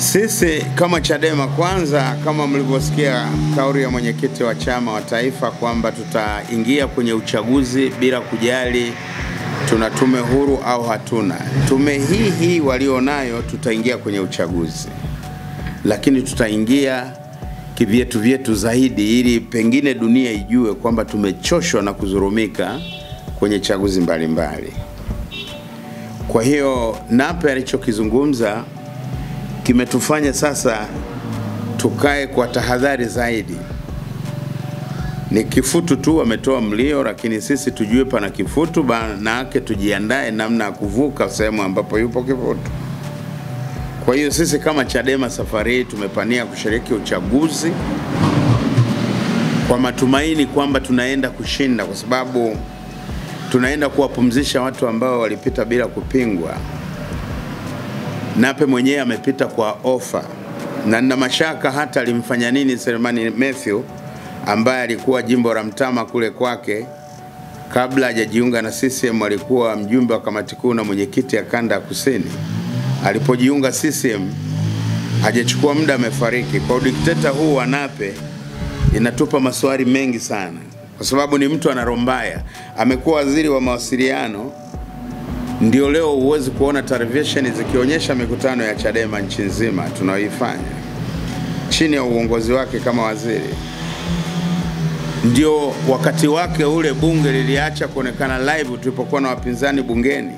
Sisi kama Chadema, kwanza, kama mlivyosikia kauli ya mwenyekiti wa chama wa taifa kwamba tutaingia kwenye uchaguzi bila kujali tuna tume huru au hatuna. Tume hii hii walionayo, tutaingia kwenye uchaguzi, lakini tutaingia kivyetu vyetu zaidi, ili pengine dunia ijue kwamba tumechoshwa na kuzurumika kwenye chaguzi mbalimbali mbali. Kwa hiyo Nape alichokizungumza kimetufanya sasa tukae kwa tahadhari zaidi. Ni kifutu tu wametoa mlio, lakini sisi tujue pana kifutu, maana yake tujiandae namna ya kuvuka sehemu ambapo yupo kifutu. Kwa hiyo sisi kama Chadema safari hii tumepania kushiriki uchaguzi kwa matumaini kwamba tunaenda kushinda, kwa sababu tunaenda kuwapumzisha watu ambao walipita bila kupingwa. Nape mwenyewe amepita kwa ofa, na nina mashaka hata alimfanya nini Selemani Mathew ambaye alikuwa jimbo la Mtama kule kwake kabla hajajiunga na CCM, alikuwa mjumbe wa kamati kuu na mwenyekiti ya kanda ya kusini. Alipojiunga CCM hajachukua muda amefariki. Kwa udikteta huu wa Nape inatupa maswali mengi sana, kwa sababu ni mtu anarombaya. Amekuwa waziri wa mawasiliano ndio leo huwezi kuona televisheni zikionyesha mikutano ya Chadema nchi nzima tunaoifanya chini ya uongozi wake kama waziri. Ndio wakati wake ule bunge liliacha kuonekana live tulipokuwa na wapinzani bungeni,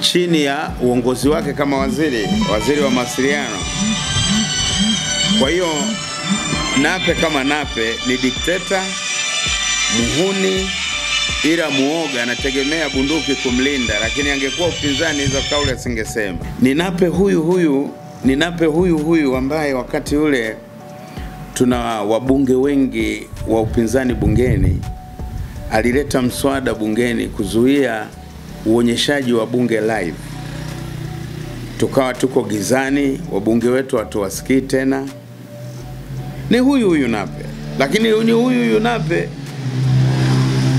chini ya uongozi wake kama waziri, waziri wa mawasiliano. Kwa hiyo Nape kama Nape ni dikteta muhuni ila muoga anategemea bunduki kumlinda, lakini angekuwa upinzani hizo kauli asingesema. Ninape huyu huyu, ninape huyu huyu ambaye wakati ule tuna wabunge wengi wa upinzani bungeni, alileta mswada bungeni kuzuia uonyeshaji wa bunge live. Tukawa tuko gizani, wabunge wetu hatuwasikii tena. Ni huyu huyu Nape, lakini ni huyu huyu Nape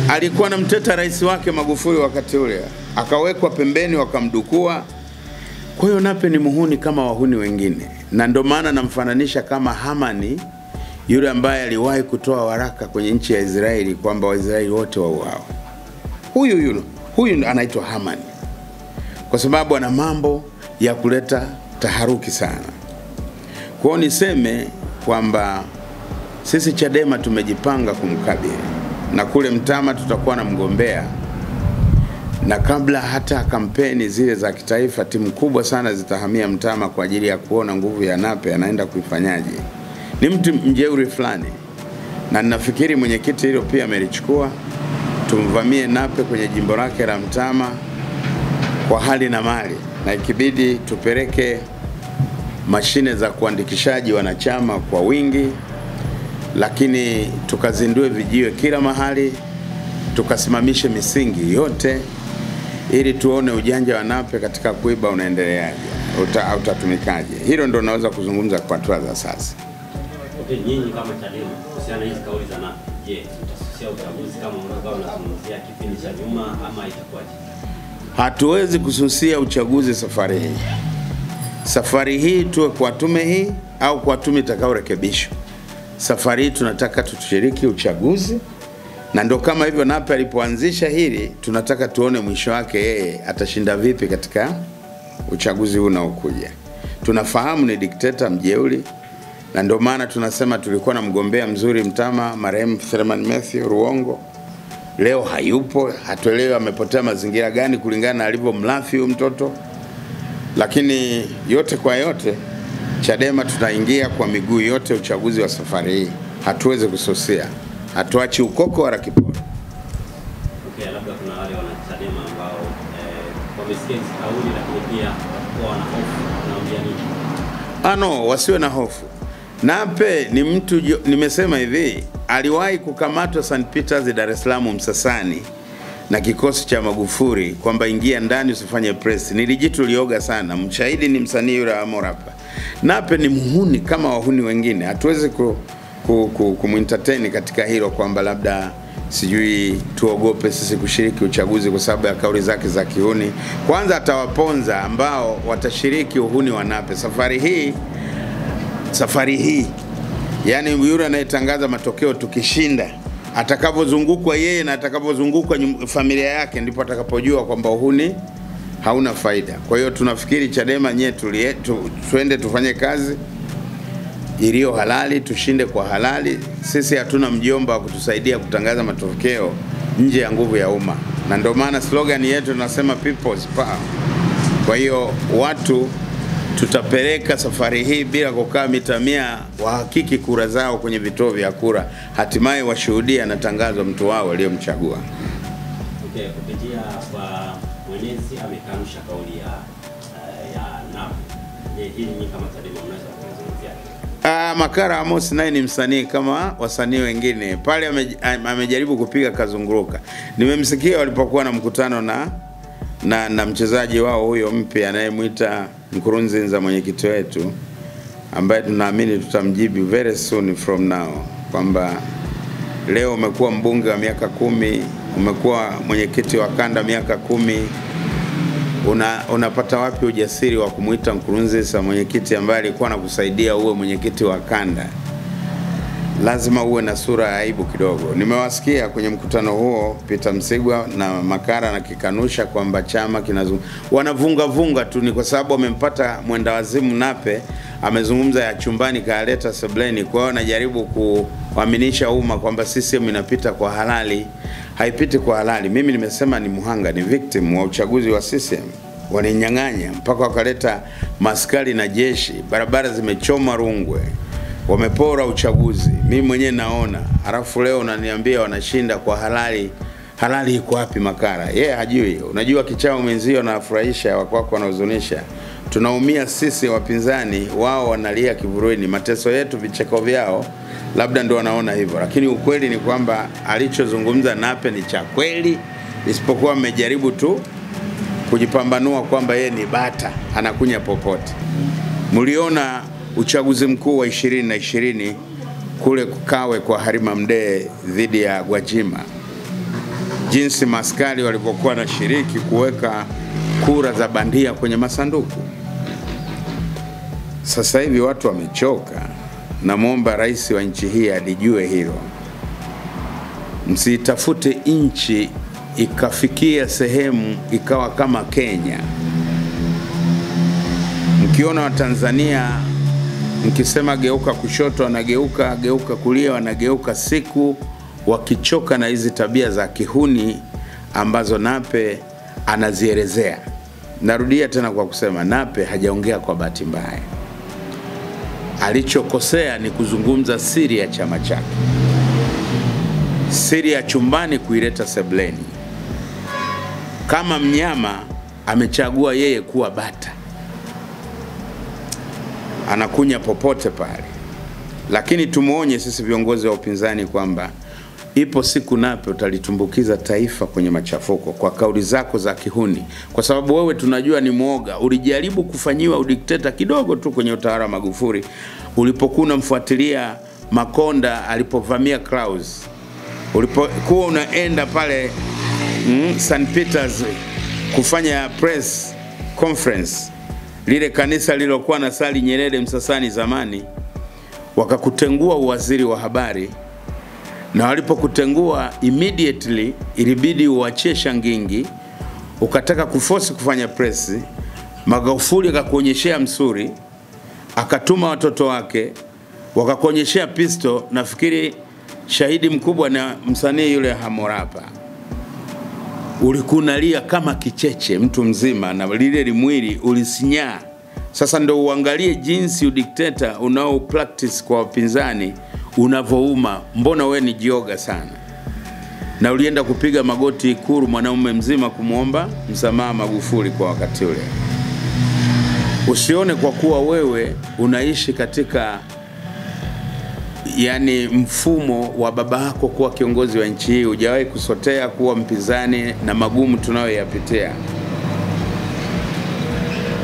alikuwa anamteta rais wake Magufuli wakati ule, akawekwa pembeni, wakamdukua. Kwa hiyo Nape ni muhuni kama wahuni wengine, na ndio maana namfananisha kama Hamani yule ambaye aliwahi kutoa waraka kwenye nchi ya Israeli kwamba Waisraeli wote wauawe. Huyu yule huyu anaitwa Hamani kwa sababu ana mambo ya kuleta taharuki sana. Kwao niseme kwamba sisi Chadema tumejipanga kumkabili na kule Mtama tutakuwa na mgombea, na kabla hata kampeni zile za kitaifa, timu kubwa sana zitahamia Mtama kwa ajili ya kuona nguvu ya Nape anaenda kuifanyaje. Ni mtu mjeuri fulani, na ninafikiri mwenyekiti hilo pia amelichukua. Tumvamie Nape kwenye jimbo lake la Mtama kwa hali na mali, na ikibidi tupeleke mashine za kuandikishaji wanachama kwa wingi lakini tukazindue vijiwe kila mahali, tukasimamishe misingi yote, ili tuone ujanja wa Nape katika kuiba unaendeleaje, uta, utatumikaje. Hilo ndo naweza kuzungumza kwa hatua za sasa. Okay, nyinyi kama Chadema kuhusiana hizi kauli za Nape, je, mtasusia uchaguzi kama mlivyokuwa kipindi cha nyuma ama itakuwaje? Hatuwezi kususia uchaguzi safari hii. Safari hii tuwe kwa tume hii au kwa tume itakayorekebishwa. Safari hii tunataka tushiriki uchaguzi, na ndo kama hivyo Nape alipoanzisha hili, tunataka tuone mwisho wake yeye atashinda vipi katika uchaguzi huu unaokuja. Tunafahamu ni dikteta mjeuli, na ndio maana tunasema tulikuwa na mgombea mzuri Mtama, marehemu Freeman Mathew Ruongo, leo hayupo, hatuelewi amepotea mazingira gani kulingana na alivyomlafi huyu mtoto, lakini yote kwa yote Chadema tunaingia kwa miguu yote uchaguzi wa safari hii, hatuwezi kususia, hatuachi ukoko wala kiporo. Okay, labda kuna wale wana Chadema ambao eh, wamesikia hizi kauli lakini pia wana hofu, wanaambia nini? Ano, wasiwe na hofu. Nape ni mtu, nimesema hivi, aliwahi kukamatwa St Peters Dar es Salaam Msasani na kikosi cha Magufuli kwamba ingia ndani usifanye press. Nilijitu lioga sana. Mshahidi ni msanii yule wa Morapa. Nape ni mhuni kama wahuni wengine, hatuwezi ku, ku, ku, kumentertain katika hilo kwamba labda sijui tuogope sisi kushiriki uchaguzi kwa sababu ya kauli zake za kihuni. Kwanza atawaponza ambao watashiriki uhuni wa Nape. Safari hii, safari hii. Yani yule anayetangaza matokeo tukishinda, atakavyozungukwa yeye na atakavyozungukwa familia yake, ndipo atakapojua kwamba uhuni hauna faida. Kwa hiyo tunafikiri Chadema nye tulie, tu, tuende tufanye kazi iliyo halali, tushinde kwa halali. Sisi hatuna mjomba wa kutusaidia kutangaza matokeo nje ya nguvu ya umma, na ndio maana slogan yetu tunasema people's power. Kwa hiyo watu tutapeleka safari hii bila kukaa mita mia, wahakiki kura zao kwenye vituo vya kura, hatimaye washuhudia anatangazwa mtu wao waliomchagua. Okay, kupitia kwa mwenyezi amekanusha kauli ya uh, ya NAM. Je, hili kama mnaweza? Ah, Makara Amos naye ni msanii kama wasanii wengine pale, ame- amejaribu kupiga kazunguruka. Nimemsikia walipokuwa na mkutano na na, na mchezaji wao huyo mpya anayemwita Nkurunziza, mwenyekiti wetu ambaye tunaamini tutamjibu very soon from now kwamba leo umekuwa mbunge wa miaka kumi, umekuwa mwenyekiti wa kanda miaka kumi, una, unapata wapi ujasiri wa kumwita Nkurunziza mwenyekiti ambaye alikuwa anakusaidia uwe mwenyekiti wa kanda? Lazima uwe na sura ya aibu kidogo. Nimewasikia kwenye mkutano huo Peter Msigwa na Makara na kikanusha kwamba chama kinazung... wanavunga vunga tu, ni kwa sababu wamempata mwenda wazimu Nape amezungumza ya chumbani kaaleta sebleni. Kwa hiyo anajaribu kuaminisha umma kwamba CCM inapita kwa halali. Haipiti kwa halali. Mimi nimesema ni mhanga, ni victim wa uchaguzi wa CCM waninyang'anya mpaka wakaleta maskari na jeshi, barabara zimechoma Rungwe, wamepora uchaguzi. Mimi mwenyewe naona, halafu leo unaniambia wanashinda kwa halali. Halali iko wapi? Makara yeye yeah, hajui. Unajua kichao mwenzio anafurahisha, wakwako wanahuzunisha. Tunaumia sisi wapinzani, wao wanalia kivuruini. Mateso yetu, vicheko vyao, labda ndio wanaona hivyo, lakini ukweli ni kwamba alichozungumza Nape ni cha kweli, isipokuwa mmejaribu tu kujipambanua kwamba yeye ni bata anakunya popote. Mliona uchaguzi mkuu wa ishirini na ishirini kule Kawe kwa Halima Mdee dhidi ya Gwajima, jinsi maskari walivyokuwa na shiriki kuweka kura za bandia kwenye masanduku. Sasa hivi watu wamechoka. Namwomba rais wa nchi hii alijue hilo, msitafute nchi ikafikia sehemu ikawa kama Kenya. Mkiona Watanzania mkisema geuka kushoto, wanageuka geuka kulia, wanageuka siku, wakichoka na hizi tabia za kihuni ambazo Nape anazielezea. Narudia tena kwa kusema Nape hajaongea kwa bahati mbaya. Alichokosea ni kuzungumza siri ya chama chake, siri ya chumbani kuileta sebleni. Kama mnyama amechagua yeye kuwa bata, anakunya popote pale. Lakini tumwonye sisi viongozi wa upinzani kwamba ipo siku Nape utalitumbukiza taifa kwenye machafuko kwa kauli zako za kihuni, kwa sababu wewe tunajua ni mwoga. Ulijaribu kufanyiwa udikteta kidogo tu kwenye utawala wa Magufuli ulipokuwa unamfuatilia Makonda alipovamia Klaus, ulipokuwa unaenda pale mm, St Peters kufanya press conference, lile kanisa lililokuwa na sali Nyerere Msasani zamani, wakakutengua uwaziri wa habari na walipokutengua immediately ilibidi uachie Shangingi, ukataka kufosi kufanya press. Magufuli akakuonyeshea msuri, akatuma watoto wake wakakuonyeshea pisto. Nafikiri shahidi mkubwa na msanii yule Hamorapa, ulikunalia kama kicheche, mtu mzima, na lile limwili ulisinyaa. Sasa ndo uangalie jinsi udikteta unao practice kwa wapinzani unavyouma. Mbona we ni jioga sana, na ulienda kupiga magoti Ikulu, mwanaume mzima, kumwomba msamaha Magufuli kwa wakati ule. Usione kwa kuwa wewe unaishi katika yani mfumo wa baba yako kuwa kiongozi wa nchi hii, hujawahi kusotea kuwa mpinzani na magumu tunayoyapitia.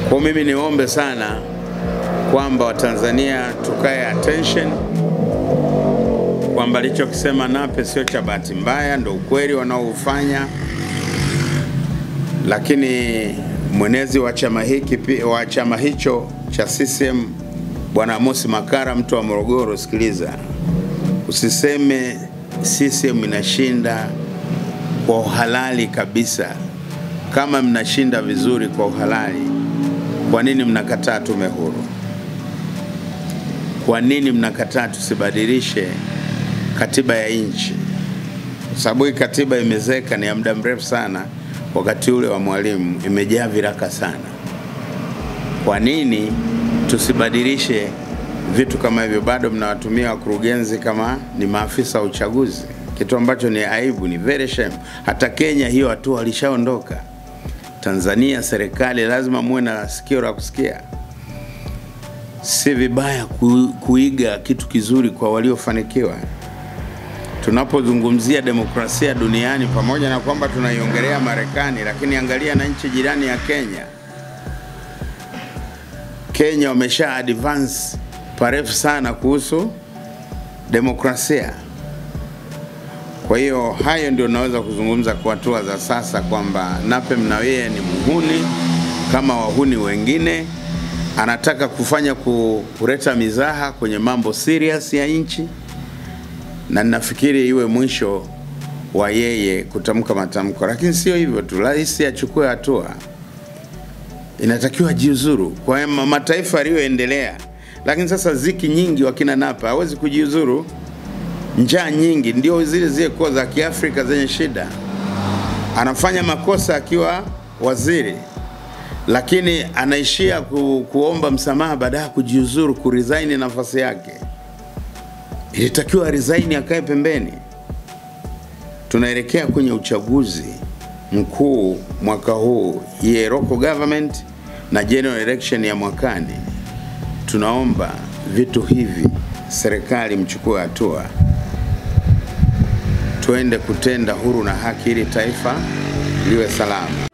Kwa mimi niombe sana kwamba Watanzania tukae attention kwamba alichokisema Nape sio cha bahati mbaya, ndo ukweli wanaoufanya, lakini mwenezi wa chama hiki wa chama hicho cha CCM Bwana Amosi Makara, mtu wa Morogoro, sikiliza, usiseme CCM inashinda kwa uhalali kabisa. Kama mnashinda vizuri kwa uhalali, kwa nini mnakataa tume huru? Kwa nini mnakataa tusibadilishe katiba ya nchi? Sababu hii katiba imezeka, ni ya muda mrefu sana. Wakati ule wa Mwalimu imejaa viraka sana. Kwa nini tusibadilishe vitu kama hivyo? Bado mnawatumia wakurugenzi kama ni maafisa wa uchaguzi, kitu ambacho ni aibu, ni very shame. Hata Kenya hiyo hatua walishaondoka. Tanzania serikali lazima muwe na sikio la kusikia. Si vibaya ku, kuiga kitu kizuri kwa waliofanikiwa. Tunapozungumzia demokrasia duniani, pamoja na kwamba tunaiongelea Marekani, lakini angalia na nchi jirani ya Kenya. Kenya wamesha advance parefu sana kuhusu demokrasia. Kwa hiyo hayo ndio naweza kuzungumza kwa hatua za sasa kwamba Nape yeye ni mhuni kama wahuni wengine, anataka kufanya kuleta mizaha kwenye mambo serious ya nchi, na nafikiri iwe mwisho wa yeye kutamka matamko, lakini sio hivyo tu, rais achukue hatua inatakiwa jiuzuru kwa mataifa yaliyoendelea. Lakini sasa ziki nyingi wakina Napa hawezi kujiuzuru, njaa nyingi ndio zile zile kuwa za Kiafrika zenye shida. Anafanya makosa akiwa waziri, lakini anaishia ku, kuomba msamaha baada ya kujiuzuru, kuresign nafasi yake. Ilitakiwa resign, akae pembeni. Tunaelekea kwenye uchaguzi mkuu mwaka huu, ye local government na general election ya mwakani. Tunaomba vitu hivi serikali mchukue hatua, tuende kutenda huru na haki ili taifa liwe salama.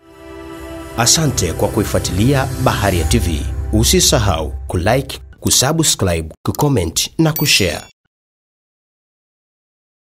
Asante kwa kuifuatilia Baharia TV. Usisahau kulike, kusubscribe, kucomment na kushare.